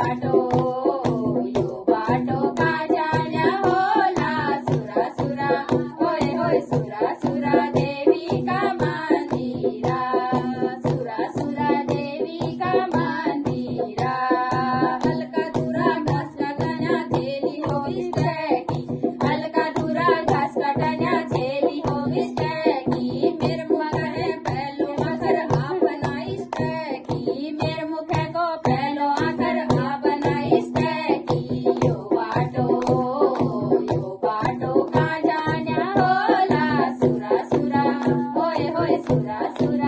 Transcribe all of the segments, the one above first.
part know. రాసురా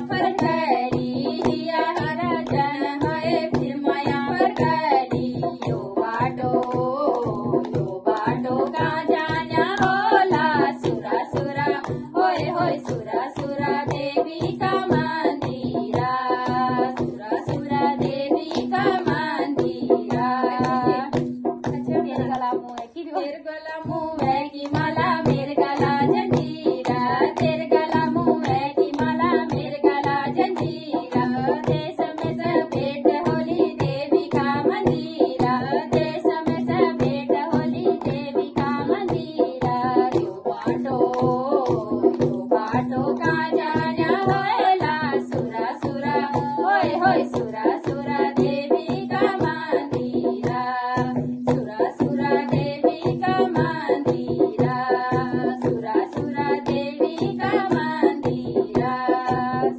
देवी का मंदिरा। सुरा देवी का मंदिरा। सुरा देवी का मंदिरा।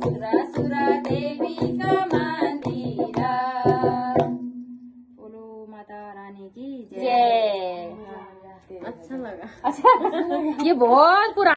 सुरा सुरा देवी का मंदिरा। बोलो माता रानी की जय। हाँ, अच्छा लगा। अच्छा ये बहुत पुराना